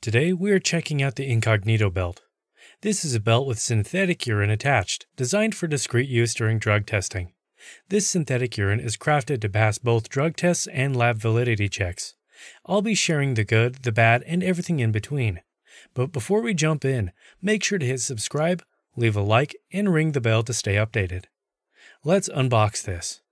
Today we are checking out the Incognito belt. This is a belt with synthetic urine attached, designed for discreet use during drug testing. This synthetic urine is crafted to pass both drug tests and lab validity checks. I'll be sharing the good, the bad, and everything in between. But before we jump in, make sure to hit subscribe, leave a like, and ring the bell to stay updated. Let's unbox this.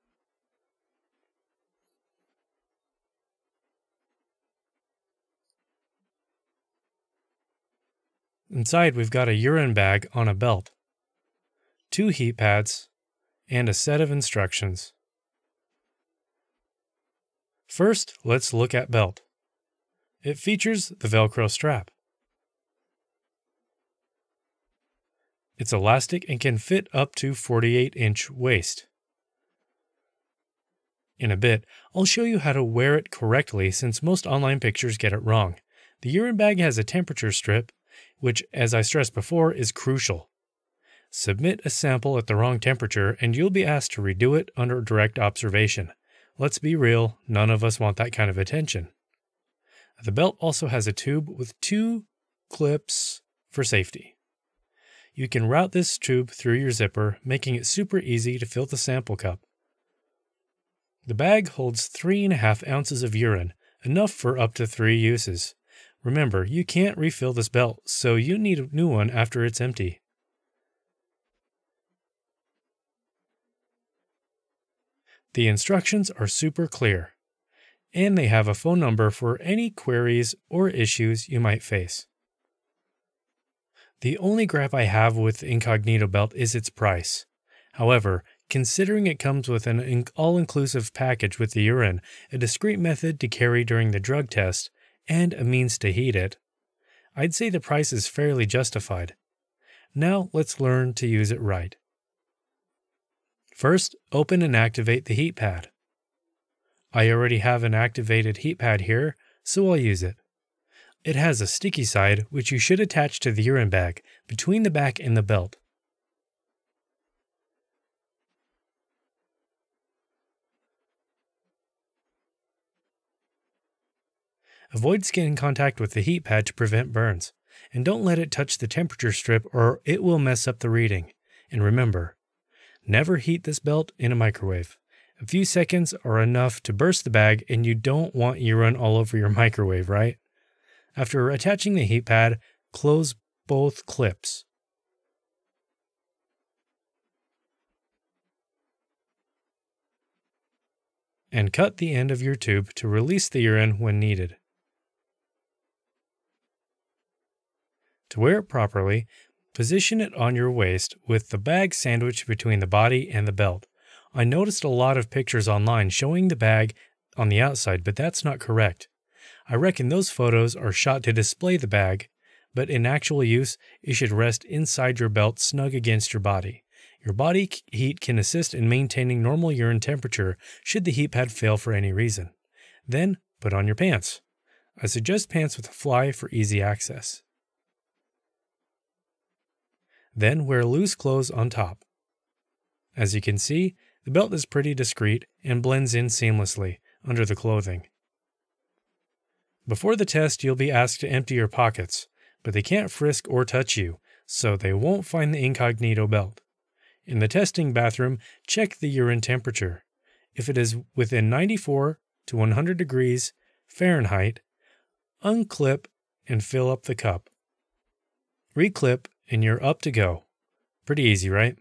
Inside, we've got a urine bag on a belt, two heat pads, and a set of instructions. First, let's look at belt. It features the Velcro strap. It's elastic and can fit up to 48 inch waist. In a bit, I'll show you how to wear it correctly since most online pictures get it wrong. The urine bag has a temperature strip which, as I stressed before, is crucial. Submit a sample at the wrong temperature and you'll be asked to redo it under direct observation. Let's be real, none of us want that kind of attention. The belt also has a tube with two clips for safety. You can route this tube through your zipper, making it super easy to fill the sample cup. The bag holds 3.5 ounces of urine, enough for up to three uses. Remember, you can't refill this belt, so you need a new one after it's empty. The instructions are super clear, and they have a phone number for any queries or issues you might face. The only gripe I have with Incognito belt is its price. However, considering it comes with an all inclusive package with the urine, a discreet method to carry during the drug test, and a means to heat it, I'd say the price is fairly justified. Now let's learn to use it right. First, open and activate the heat pad. I already have an activated heat pad here, so I'll use it. It has a sticky side which you should attach to the urine bag between the back and the belt. Avoid skin contact with the heat pad to prevent burns, and don't let it touch the temperature strip or it will mess up the reading. And remember, never heat this belt in a microwave. A few seconds are enough to burst the bag, and you don't want urine all over your microwave, right? After attaching the heat pad, close both clips. And cut the end of your tube to release the urine when needed. To wear it properly, position it on your waist with the bag sandwiched between the body and the belt. I noticed a lot of pictures online showing the bag on the outside, but that's not correct. I reckon those photos are shot to display the bag, but in actual use, it should rest inside your belt snug against your body. Your body heat can assist in maintaining normal urine temperature should the heat pad fail for any reason. Then put on your pants. I suggest pants with a fly for easy access. Then wear loose clothes on top. As you can see, the belt is pretty discreet and blends in seamlessly under the clothing. Before the test, you'll be asked to empty your pockets, but they can't frisk or touch you, so they won't find the incognito belt. In the testing bathroom, check the urine temperature. If it is within 94 to 100 degrees Fahrenheit, unclip and fill up the cup. Reclip and you're up to go. Pretty easy, right?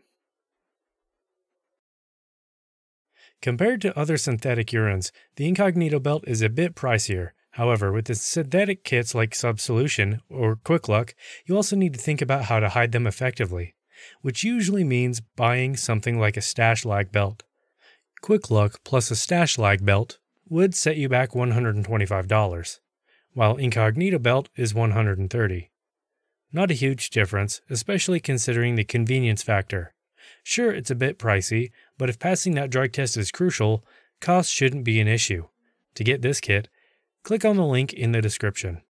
Compared to other synthetic urines, the Incognito belt is a bit pricier. However, with the synthetic kits like Sub Solution or Quick Luck, you also need to think about how to hide them effectively, which usually means buying something like a stash lag belt. Quick Luck plus a stash lag belt would set you back $125, while Incognito belt is $130. Not a huge difference, especially considering the convenience factor. Sure, it's a bit pricey, but if passing that drug test is crucial, cost shouldn't be an issue. To get this kit, click on the link in the description.